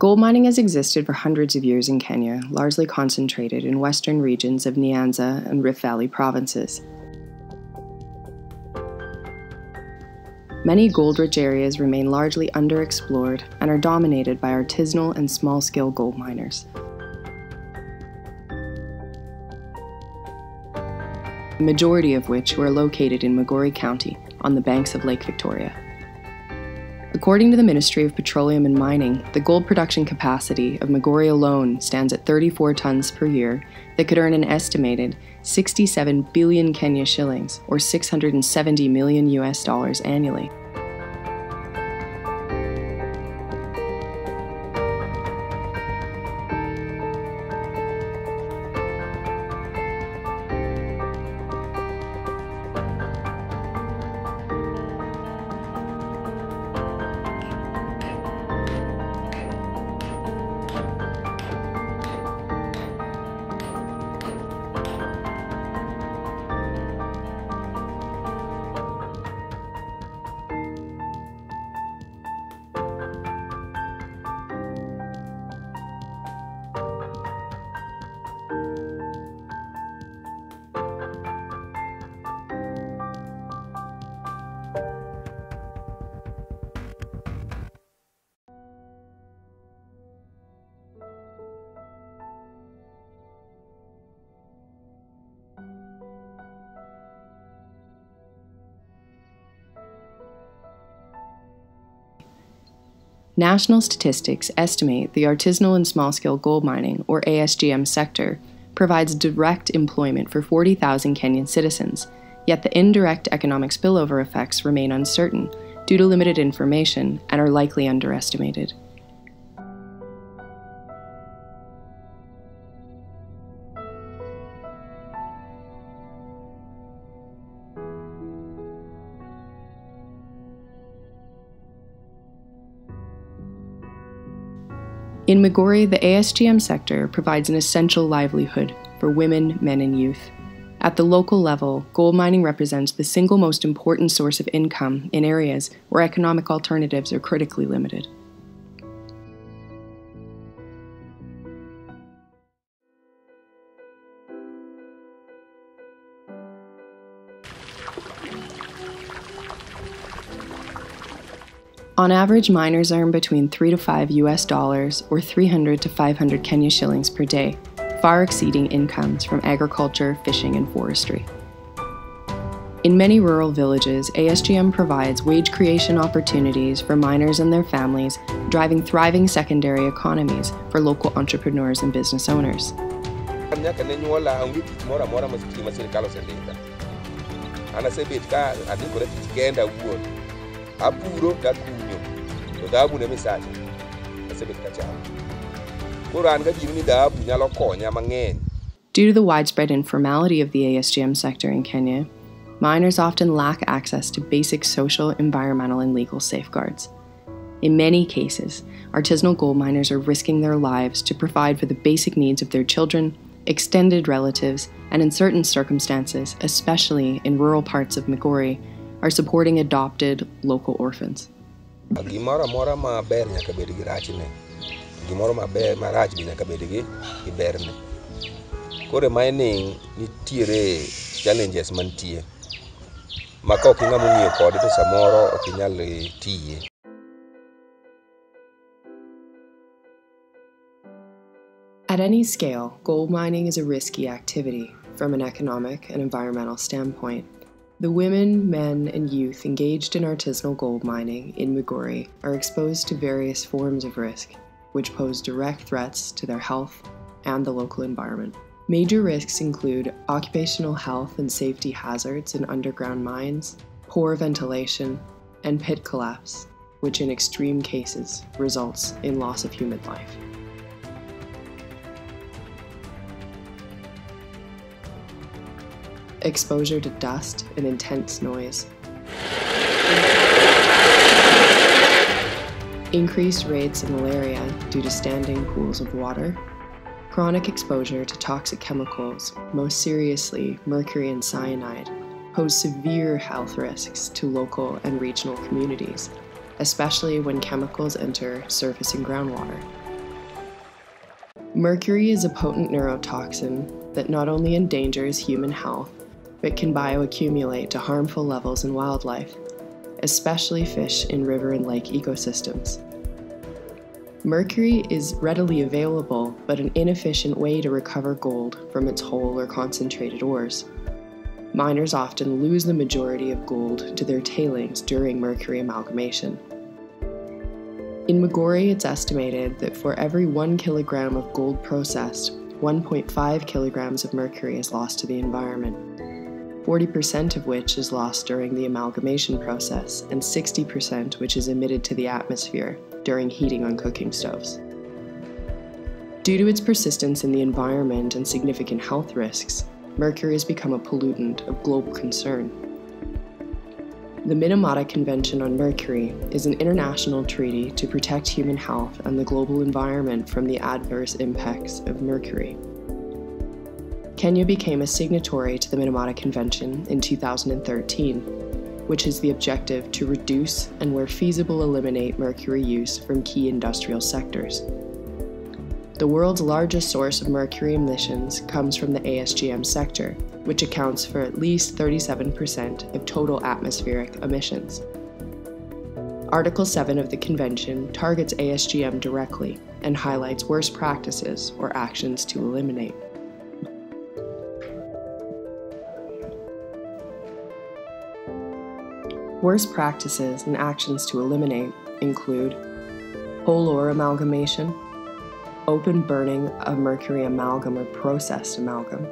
Gold mining has existed for hundreds of years in Kenya, largely concentrated in western regions of Nyanza and Rift Valley provinces. Many gold rich areas remain largely underexplored and are dominated by artisanal and small scale gold miners. The majority of which were located in Migori County on the banks of Lake Victoria. According to the Ministry of Petroleum and Mining, the gold production capacity of Migori alone stands at 34 tons per year that could earn an estimated 67 billion Kenya shillings or 670 million US dollars annually. National statistics estimate the artisanal and small scale gold mining, or ASGM, sector provides direct employment for 40,000 Kenyan citizens, yet the indirect economic spillover effects remain uncertain due to limited information and are likely underestimated. In Migori, the ASGM sector provides an essential livelihood for women, men, and youth. At the local level, gold mining represents the single most important source of income in areas where economic alternatives are critically limited. On average, miners earn between 3 to 5 US dollars or 300 to 500 Kenya shillings per day, far exceeding incomes from agriculture, fishing, and forestry. In many rural villages, ASGM provides wage creation opportunities for miners and their families, driving thriving secondary economies for local entrepreneurs and business owners. Apuro to ne asebet koro an nyalo konya mang'eny. Due to the widespread informality of the ASGM sector in Kenya, miners often lack access to basic social, environmental, and legal safeguards. In many cases, artisanal gold miners are risking their lives to provide for the basic needs of their children, extended relatives, and in certain circumstances, especially in rural parts of Migori, are supporting adopted local orphans. gimoro amora maber nyaka bed gi rachne gimoro maber marach be nyaka bed gi gi berne koro mining nitiere challenges mantie ma ka ing'ama ong'iyo kode to samoro ok inyal eh, tiye At any scale, gold mining is a risky activity from an economic and environmental standpoint. The women, men, and youth engaged in artisanal gold mining in Migori are exposed to various forms of risk, which pose direct threats to their health and the local environment. Major risks include occupational health and safety hazards in underground mines, poor ventilation, and pit collapse, which in extreme cases results in loss of human life. Exposure to dust and intense noise. Increased rates of malaria due to standing pools of water. Chronic exposure to toxic chemicals, most seriously mercury and cyanide, pose severe health risks to local and regional communities, especially when chemicals enter surface and groundwater. Mercury is a potent neurotoxin that not only endangers human health, but can bioaccumulate to harmful levels in wildlife, especially fish in river and lake ecosystems. Mercury is readily available, but an inefficient way to recover gold from its whole or concentrated ores. Miners often lose the majority of gold to their tailings during mercury amalgamation. In Migori, it's estimated that for every one kilogram of gold processed, 1.5 kilograms of mercury is lost to the environment, 40% of which is lost during the amalgamation process, and 60% which is emitted to the atmosphere during heating on cooking stoves. Due to its persistence in the environment and significant health risks, mercury has become a pollutant of global concern. The Minamata Convention on Mercury is an international treaty to protect human health and the global environment from the adverse impacts of mercury. Kenya became a signatory to the Minamata Convention in 2013 which has the objective to reduce and, where feasible, eliminate mercury use from key industrial sectors. The world's largest source of mercury emissions comes from the ASGM sector, which accounts for at least 37% of total atmospheric emissions. Article 7 of the Convention targets ASGM directly and highlights worst practices or actions to eliminate. Worst practices and actions to eliminate include whole ore amalgamation, open burning of mercury amalgam or processed amalgam,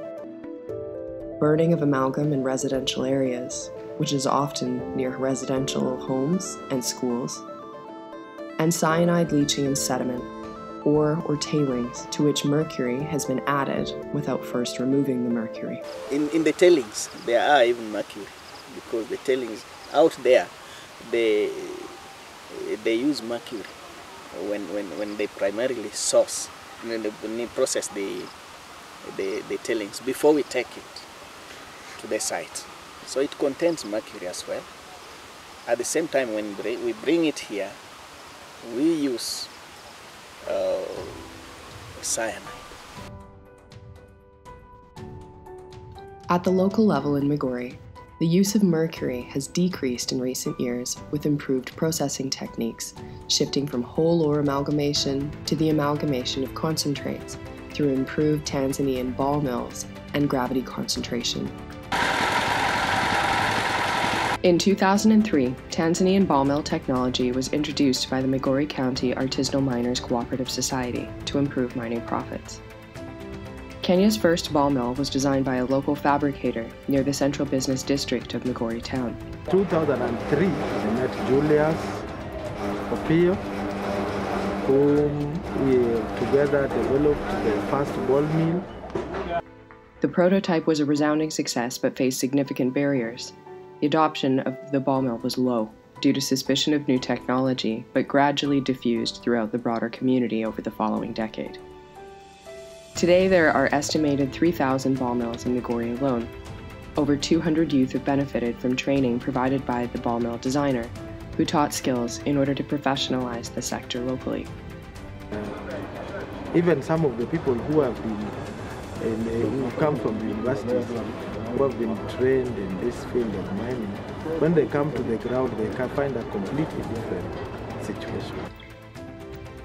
burning of amalgam in residential areas, which is often near residential homes and schools, and cyanide leaching in sediment, ore or tailings to which mercury has been added without first removing the mercury. In, in the tailings, there are even mercury because the tailings out there they they use mercury when when, when they primarily source they, when they process the, the the tailings before we take it to the site. So it contains mercury as well. At the same time when we bring it here we use uh, cyanide. At the local level in Migori, the use of mercury has decreased in recent years with improved processing techniques, shifting from whole ore amalgamation to the amalgamation of concentrates through improved Tanzanian ball mills and gravity concentration. In 2003, Tanzanian ball mill technology was introduced by the Migori County Artisanal Miners Cooperative Society to improve mining profits. Kenya's first ball mill was designed by a local fabricator near the central business district of Migori town. 2003, I met Julius Opio, whom we together developed the first ball mill. The prototype was a resounding success but faced significant barriers. The adoption of the ball mill was low due to suspicion of new technology, but gradually diffused throughout the broader community over the following decade. Today, there are estimated 3,000 ball mills in Migori alone. Over 200 youth have benefited from training provided by the ball mill designer, who taught skills in order to professionalize the sector locally. Even some of the people who have been, in, uh, who come from the universities, who have been trained in this field of mining, when they come to the ground, they can find a completely different situation.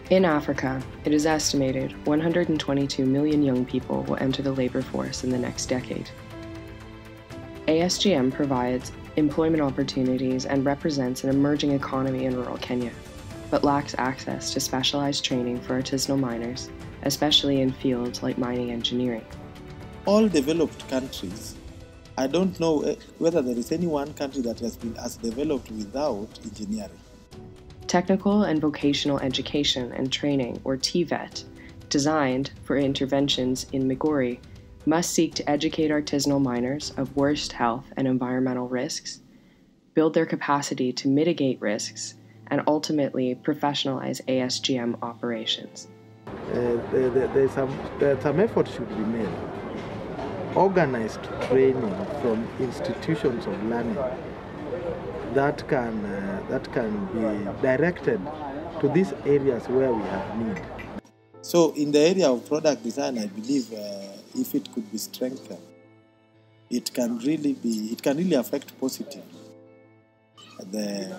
In Africa, it is estimated 122 million young people will enter the labor force in the next decade. ASGM provides employment opportunities and represents an emerging economy in rural Kenya, but lacks access to specialized training for artisanal miners, especially in fields like mining engineering. All developed countries, I don't know eh, whether there is any one country that has been as developed without engineering. Technical and Vocational Education and Training, or TVET, designed for interventions in Migori, must seek to educate artisanal miners of worst health and environmental risks, build their capacity to mitigate risks, and ultimately professionalize ASGM operations. Uh, there, there, some, some effort should be made. Organized training from institutions of learning that can uh, that can be directed to these areas where we have need. So, in the area of product design, I believe uh, if it could be strengthened, it can really be it can really affect positively the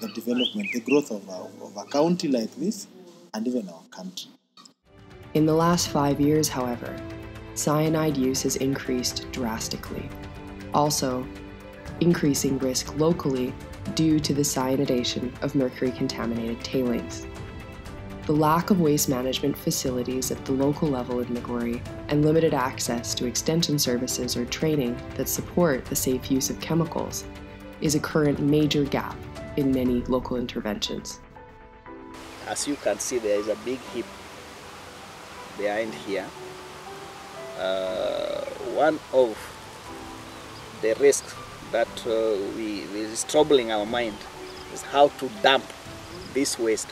the development, the growth of a, of a county like this, and even our country. In the last five years, however, cyanide use has increased drastically, also increasing risk locally due to the cyanidation of mercury contaminated tailings. The lack of waste management facilities at the local level in Migori and limited access to extension services or training that support the safe use of chemicals is a current major gap in many local interventions. As you can see, there is a big heap behind here. Uh, one of the risks that uh, we, is troubling our mind is how to dump this waste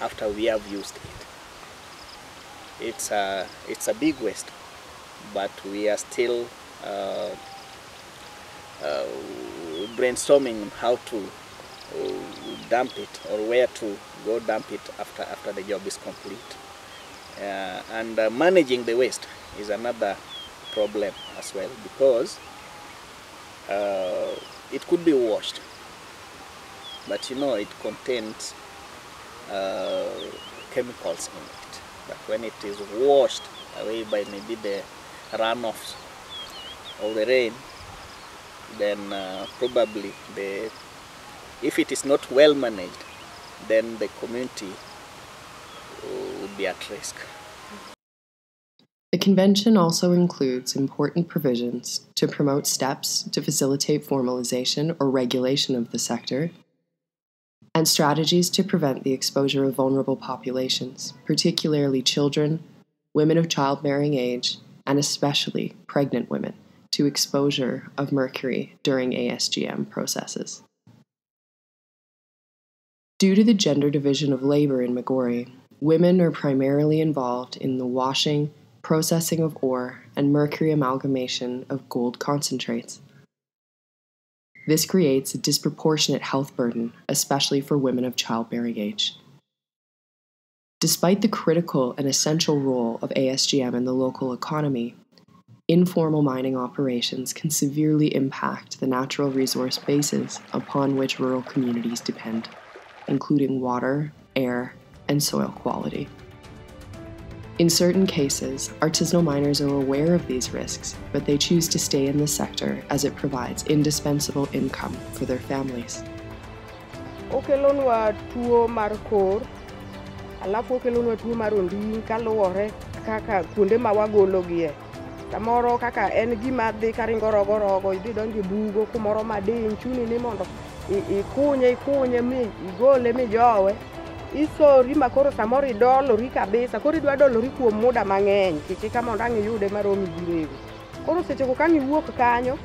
after we have used it. It's a, it's a big waste, but we are still uh, uh, brainstorming how to uh, dump it or where to go dump it after, after the job is complete. Uh, and uh, managing the waste is another problem as well because uh, it could be washed but you know it contains uh, chemicals in it but when it is washed away by maybe the runoffs of the rain then uh, probably the if it is not well managed then the community would be at risk. The convention also includes important provisions to promote steps to facilitate formalization or regulation of the sector, and strategies to prevent the exposure of vulnerable populations, particularly children, women of childbearing age, and especially pregnant women, to exposure of mercury during ASGM processes. Due to the gender division of labor in Migori, women are primarily involved in the washing, processing of ore, and mercury amalgamation of gold concentrates. This creates a disproportionate health burden, especially for women of childbearing age. Despite the critical and essential role of ASGM in the local economy, informal mining operations can severely impact the natural resource bases upon which rural communities depend including water, air, and soil quality. In certain cases, artisanal miners are aware of these risks, but they choose to stay in the sector as it provides indispensable income for their families. kaka en gima dhi karingo rogo rogo idhi donjo bugo kumoro chuni ni mondo ikunye ikunye mi igole mijowe isori ma koro samoro idolori kabisa. Koro idwa dolori kuom muda mang'eny kichika mondo ang' iyude maromi gi rego. Koro sechego kang' iwuok kanyo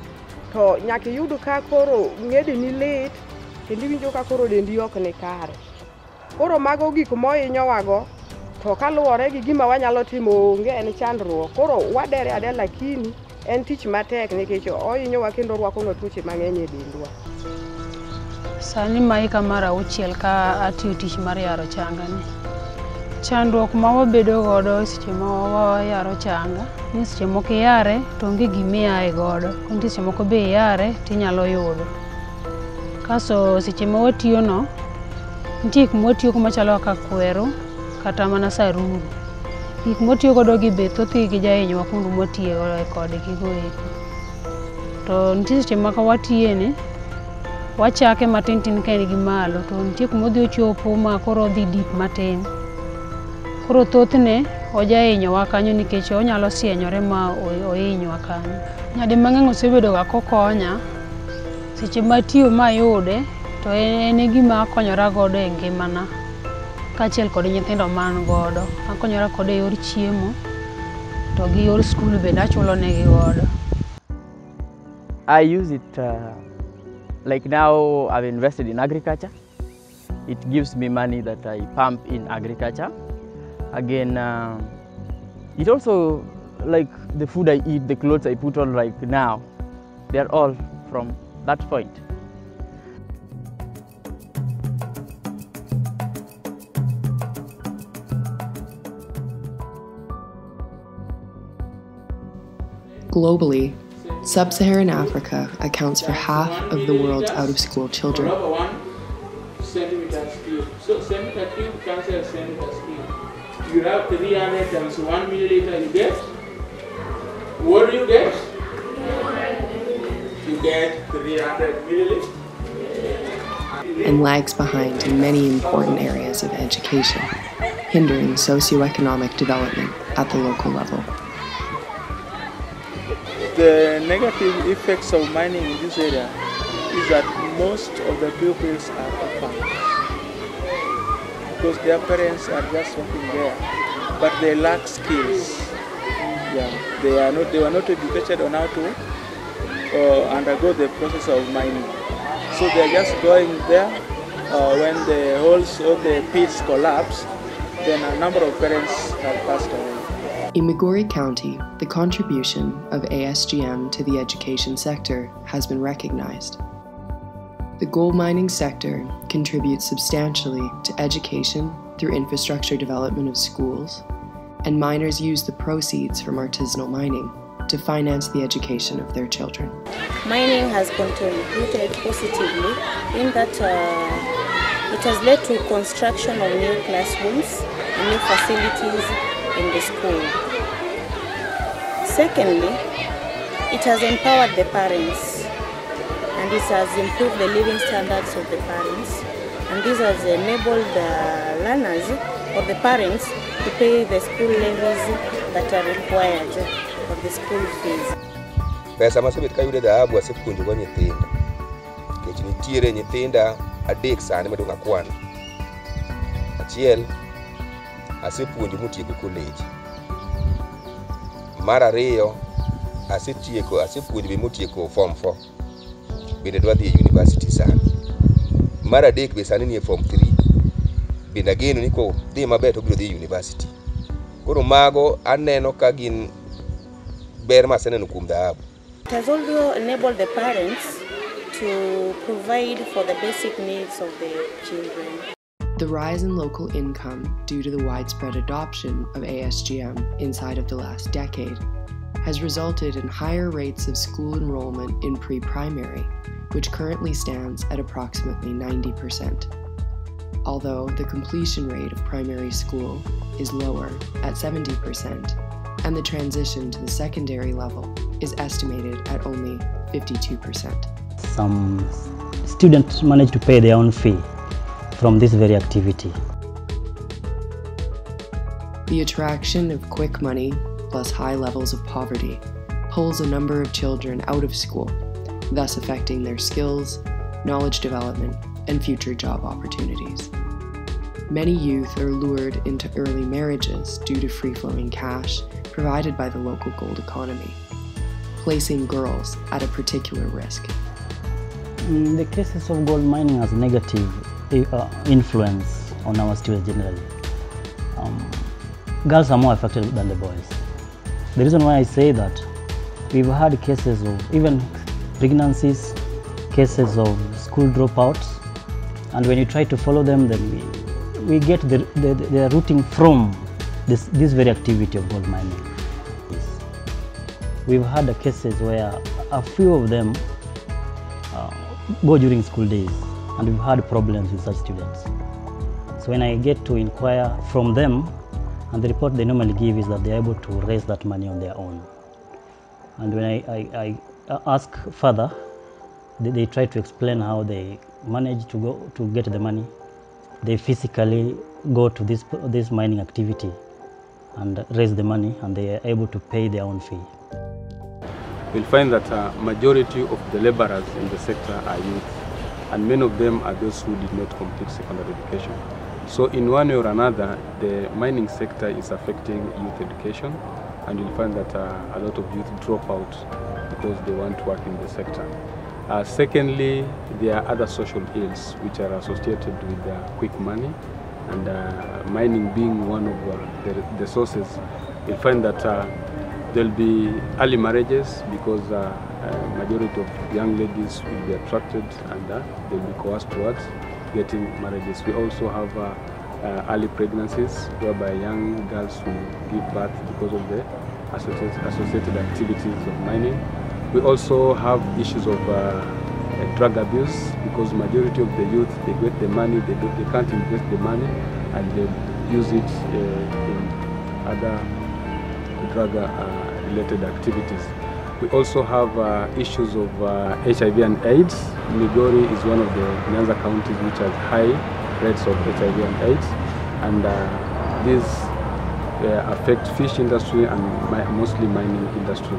to nyaka iyud ka koro ng'edeni lit kendo iwinjo ka koro dendi ok ni kare. Koro mago gik mohinyowago to kaluwore gi gima wanyalo timo onge en chandruok. Koro wadere ade lakini en tich matek nikech ohinyowa kendo rwakonwa tuoche mang'eny e dendwa Sani maika mar auchiel ka atiyo tich mar yaro changa ni. Chandruok ma wabedo godo seche ma wayaro changa, ni seche moko iyare to onge gima iaye godo. Nitie seche moko be iyare tinyalo yudo. Kaso seche ma watiyo no, nitie gik mawatiyo go machalo kaka kweru kata mana saruru. Gik mawatiyo godo gi be thothgi gijahinyowa kuonde mwatiyo kodgi go eko. To nitie seche ma ka watiyeni, wachake matin tin ka en gi malo to nitie kuma odhi ochopo ma koro odhi dip matin. Koro thothne ojahinyowa kanyo nikech onyalo sienyore ma ohinywa kanyo. Nyadi mang'eny osebedo ga kokonya seche matiyo mayude to en e gima akonyora godo e ngimana kaachiel kod nyithindo man godo. Akonyora kode e yor chiemo to gi yor skul bende achulo negi godo. I use it uh, Like now, I've invested in agriculture. It gives me money that I pump in agriculture. Again, uh, it also, like the food I eat, the clothes I put on Like now, they're all from that point. Globally, Sub Saharan Africa accounts for half of the world's out of school children. Rubber one centimeter cube. So centimeter cube cancels centimeter cube. You have 300 times 1 milliliter, you get? What do you get? You get 300 milliliters. and lags behind in many important areas of education, hindering socioeconomic development at the local level. The negative effects of mining in this area is that most of the pupils are orphans because their parents are just working there, but they lack skills. Yeah, they are not. They were not educated on how to uh, undergo the process of mining, so they are just going there. Uh, when the holes or the pits collapse, then a number of parents have passed away. In Migori County, the contribution of ASGM to the education sector has been recognized. The gold mining sector contributes substantially to education through infrastructure development of schools, and miners use the proceeds from artisanal mining to finance the education of their children. Mining has contributed positively in that uh, it has led to construction of new classrooms new facilities in the school. Secondly, it has empowered the parents and this has improved the living standards of the parents and this has enabled the learners or the parents to pay the school levies that are required for the school fees. pesa masebet kayudo dhahabu asepuonjogo nyithinda nikech nitiere nyithinda adek sani madong' akwan achiel asepuonjo motieko kolej mar ariyo asetieko asepuonjo be motieko form 4 bende dwa dhi e university sani. Mar adek be sani nie form 3 bende ageno ni kodhi maber to biro dhi e university. Koro mago aneno ka gin ber maseneno kuom dhahabu. The parents to provide for the basic needs of the children. The rise in local income due to the widespread adoption of ASGM inside of the last decade has resulted in higher rates of school enrollment in pre primary, which currently stands at approximately 90%. Although the completion rate of primary school is lower at 70%, and the transition to the secondary level is estimated at only 52%. Some students manage to pay their own fee from this very activity. The attraction of quick money plus high levels of poverty pulls a number of children out of school, thus affecting their skills, knowledge development, and future job opportunities. Many youth are lured into early marriages due to free flowing cash provided by the local gold economy, placing girls at a particular risk. Mm, The cases of gold mining has negative influence on our students generally. Um, girls are more affected than the boys. The reason why I say that, we've had cases of even pregnancies, cases of school dropouts, and when you try to follow them, then we, we get the, the, the rooting from this, this very activity of gold mining. We've had cases where a few of them uh, go during school days, and we've had problems with such students. So when I get to inquire from them, and the report they normally give is that they're able to raise that money on their own. And when I, I, I uh, ask further, they, they try to explain how they manage to go to get the money. They physically go to this this mining activity and raise the money, and they are able to pay their own fee. We'll find that a majority of the laborers in the sector are youth, and many of them are those who did not complete secondary education. So in one way or another, the mining sector is affecting youth education, and you'll find that uh, a lot of youth drop out because they want to work in the sector. Uh, secondly, there are other social ills which are associated with uh, quick money, and uh, mining being one of uh, the, the sources, you'll find that uh, there'll be early marriages because uh, majority of young ladies will be attracted and uh, they'll be coerced towards getting marriages. We also have uh, uh, early pregnancies whereby young girls will give birth because of the associated, activities of mining. We also have issues of uh, drug abuse because majority of the youth they get the money they, do, they can't invest the money and they use it in other drug uh, related activities. We also have uh, issues of uh, HIV and AIDS. Migori is one of the Nyanza counties which has high rates of HIV and AIDS and uh, these uh, affect fish industry and mi- mostly mining industry.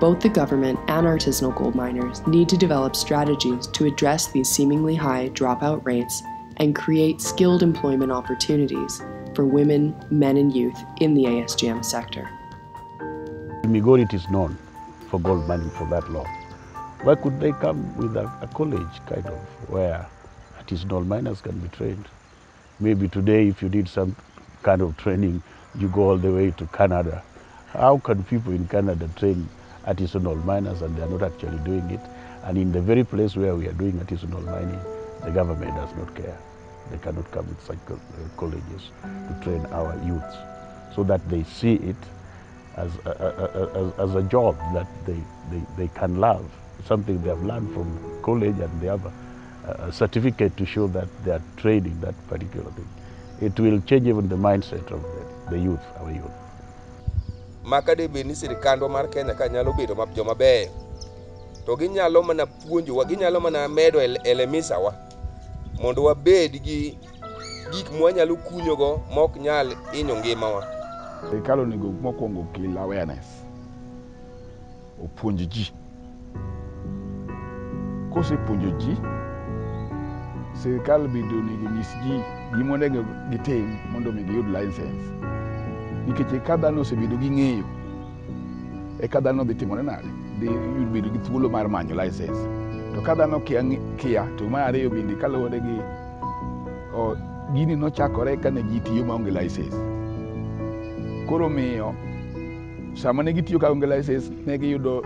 Both the government and artisanal gold miners need to develop strategies to address these seemingly high dropout rates and create skilled employment opportunities for women, men, and youth in the ASGM sector. Migori is known for gold mining for that long. Why could they come with a, a college kind of where artisanal miners can be trained? Maybe today if you need some kind of training, you go all the way to Canada. How can people in Canada train artisanal miners and they are not actually doing it? And in the very place where we are doing artisanal mining, the government does not care. They cannot come with such uh, colleges to train our youths so that they see it as a, a, a, as, a job that they, they, they can love, something they have learned from college and they have a, certificate to show that they are training that particular thing. It will change even the mindset of the, the youth, our youth. maka de bed ni sirikandwa mar Kenya ka nyalo bedo ma- joma beyo to ginyalo mana puonjowa ginyalo mana medo ele- elemisawa mondo wabed gi gik mwanyalo kunyogo mok nyal hinyo ngimawa Sirikal onego mokwongo okel awareness, opuonj ji. Kosepuonjo ji, sirikal bende onego nyis ji gima onego gitim mondo omi giyud license. Nikech eka dhano osebedo gi ng'eyo, eka dhano dhi timore nade? Dhi bedo gi thuolo mar manyo license. To ka dhano kia, kia to mar ariyo bende kaluwore gi gini nochakore kane ji tiyo maonge license. Koro miyo sama ne gitiyo ka ne giyudo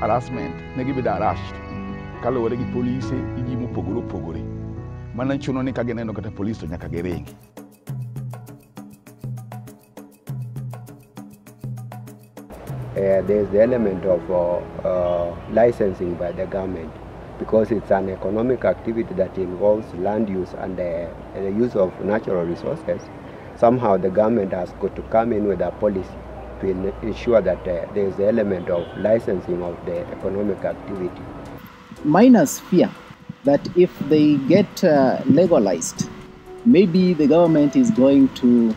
harassment ne gibedo arashed kaluwore gi polise mopogore opogore. Mana chuno ni kata polis to nyaka giringi. Uh, there's the element of uh, uh, licensing by the government because it's an economic activity that involves land use and uh, the use of natural resources. Somehow the government has got to come in with a policy to ensure that uh, there's an element of licensing of the economic activity. miners fear that if they get uh, legalized, maybe the government is going to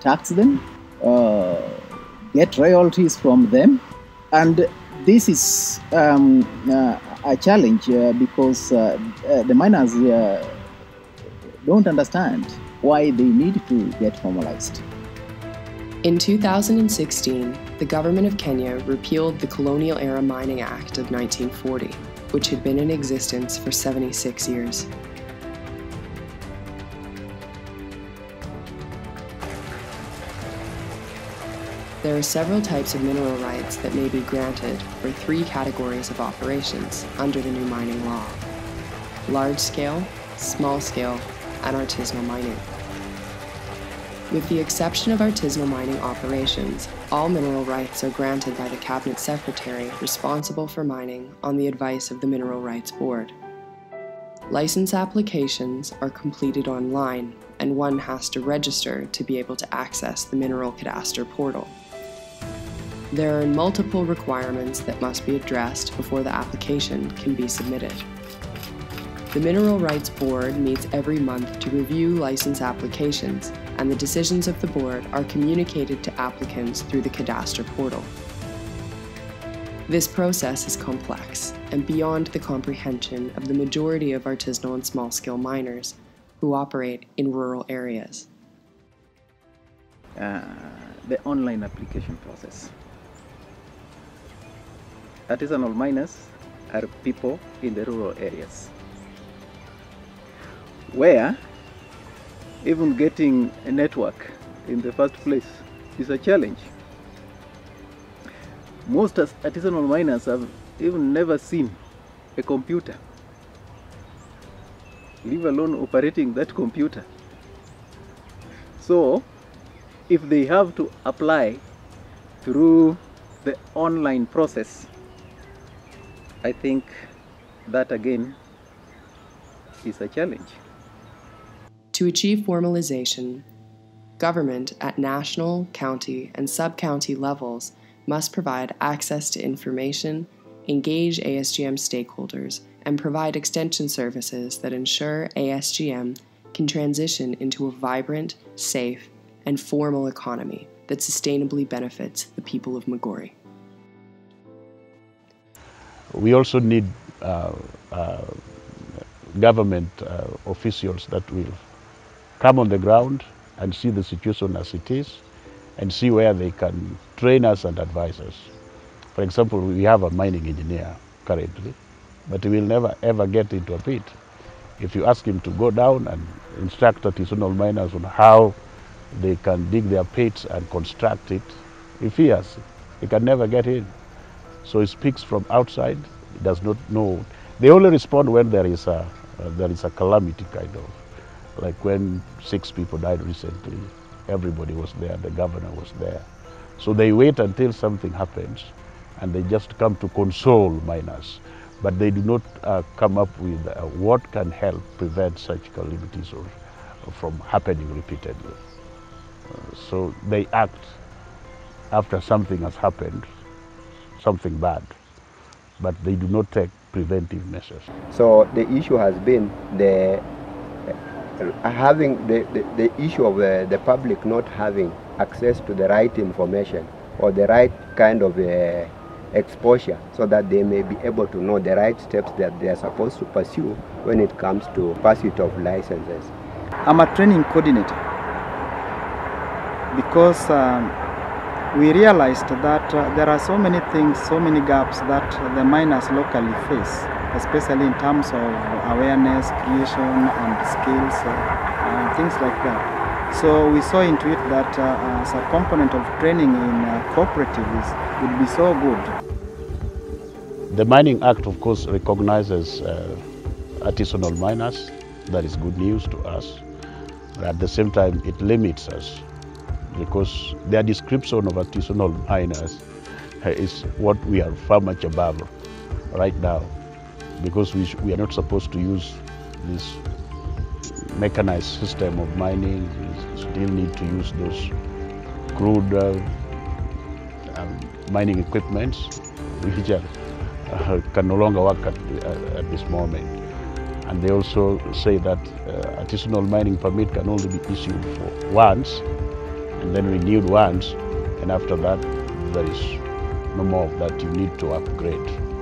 tax them, uh, get royalties from them, and this is um, uh, a challenge uh, because uh, the miners don't understand why they need to get formalized. In 2016, the government of Kenya repealed the Colonial Era Mining Act of 1940, which had been in existence for 76 years. There are several types of mineral rights that may be granted for three categories of operations under the new mining law large scale, small scale, and artisanal mining. With the exception of artisanal mining operations, all mineral rights are granted by the Cabinet Secretary responsible for mining on the advice of the Mineral Rights Board. License applications are completed online, and one has to register to be able to access the Mineral Cadastre portal. There are multiple requirements that must be addressed before the application can be submitted. The Mineral Rights Board meets every month to review license applications, and the decisions of the board are communicated to applicants through the Cadastre portal. This process is complex and beyond the comprehension of the majority of artisanal and small scale miners who operate in rural areas. uh, the online application process. Artisanal miners are people in the rural areas where even getting a network in the first place is a challenge. Most artisanal miners have even never seen a computer, leave alone operating that computer. So, if they have to apply through the online process, I think that again is a challenge. To achieve formalization, government at national, county, and sub county levels must provide access to information, engage ASGM stakeholders, and provide extension services that ensure ASGM can transition into a vibrant, safe, and formal economy that sustainably benefits the people of Migori. We also need uh, uh, government uh, officials that will come on the ground and see the situation as it is and see where they can train us and advise us. For example, we have a mining engineer currently, but he will never ever get into a pit. If you ask him to go down and instruct artisanal miners on how they can dig their pits and construct it, he fears he can never get in. So he speaks from outside, he does not know. They only respond when there is a, uh, there is a calamity kind of, like when six people died recently, everybody was there, the governor was there. So they wait until something happens and they just come to console miners. But they do not uh, come up with uh, what can help prevent such calamities or, or from happening repeatedly. Uh, so they act after something has happened, something bad, but they do not take preventive measures. So the issue has been the uh, having the, the, the issue of uh, the public not having access to the right information or the right kind of uh, exposure so that they may be able to know the right steps that they are supposed to pursue when it comes to pursuit of licenses. I'm a training coordinator because um, we realized that uh, there are so many things, so many gaps that the miners locally face, especially in terms of awareness, creation, and skills, uh, uh, things like that. So we saw into it that uh, as a component of training in uh, cooperatives would be so good. The Mining Act, of course, recognizes uh, artisanal miners. That is good news to us. But at the same time, it limits us because their description of artisanal miners is what we are far much above right now because we, we are not supposed to use this mechanized system of mining. We still need to use those crude uh, um, mining equipments which are, uh, can no longer work at, uh, at this moment. And they also say that uh, artisanal mining permit can only be issued for once and then renewed once, and after that, there is no more of that. You need to upgrade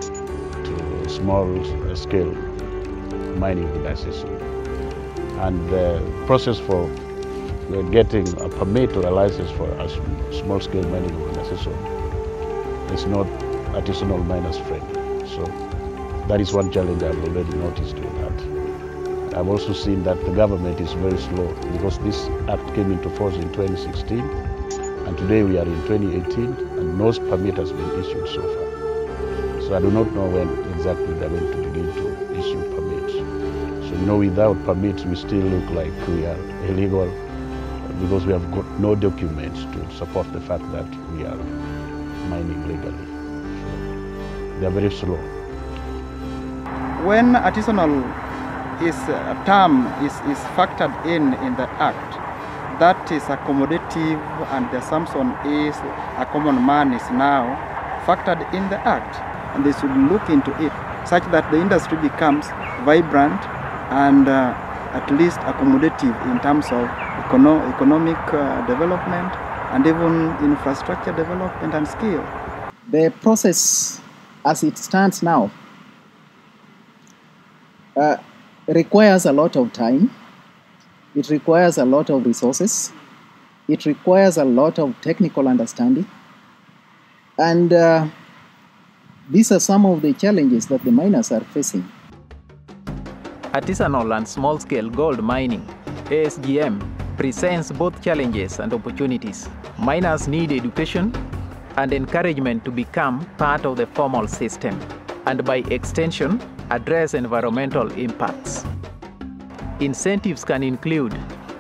to small scale mining license. And the process for uh, getting a permit or a license for a small scale mining organization is not artisanal miners friendly. So that is one challenge I've already noticed with that. I've also seen that the government is very slow because this act came into force in 2016 and today we are in 2018 and no permit has been issued so far. So I do not know when exactly they're going to begin to issue permits. So you know without permits we still look like we are illegal because we have got no documents to support the fact that we are mining legally. So they are very slow. When artisanal is a term is, is factored in in the act, that is accommodative and the assumption is a common man is now factored in the act and they should look into it such that the industry becomes vibrant and uh, at least accommodative in terms of econo economic uh, development and even infrastructure development and skill. The process as it stands now uh, requires a lot of time, it requires a lot of resources, it requires a lot of technical understanding, and uh, these are some of the challenges that the miners are facing. Artisanal and small scale gold mining, ASGM, presents both challenges and opportunities. Miners need education and encouragement to become part of the formal system, and by extension, address environmental impacts. Incentives can include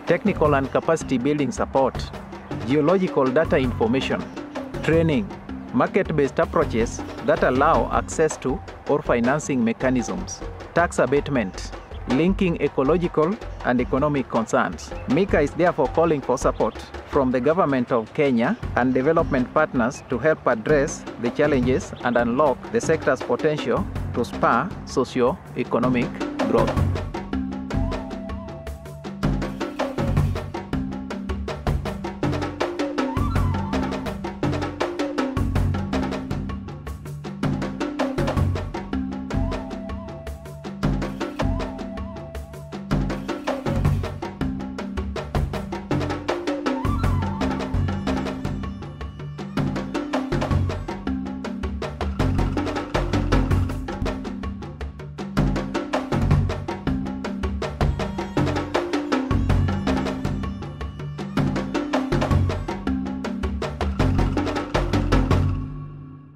technical and capacity building support, geological data information, training, market-based approaches that allow access to or financing mechanisms, tax abatement, linking ecological and economic concerns. MICA is therefore calling for support from the government of Kenya and development partners to help address the challenges and unlock the sector's potential to spur socio-economic growth.